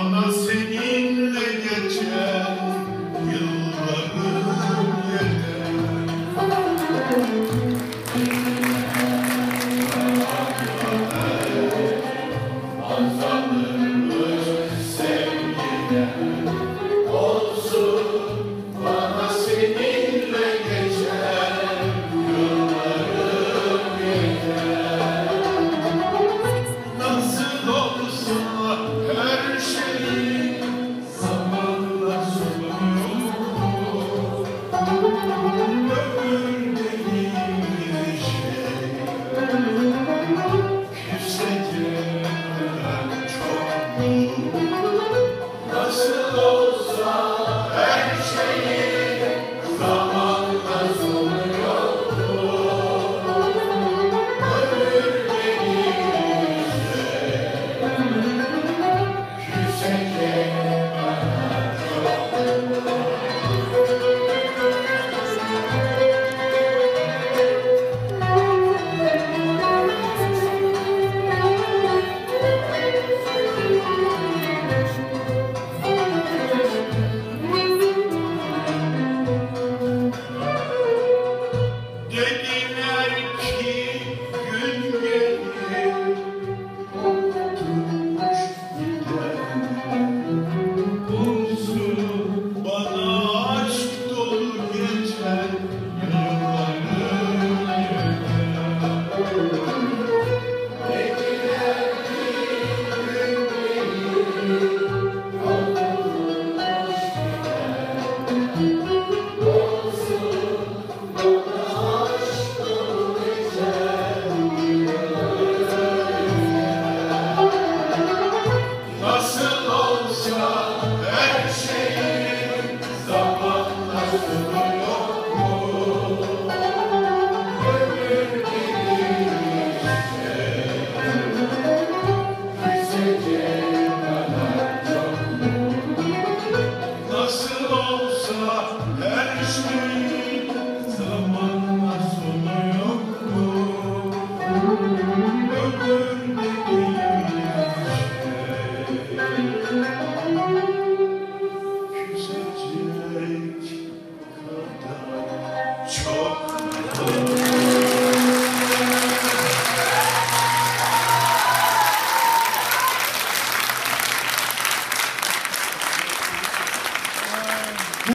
Ondan Nasıl olsa her şeyi çok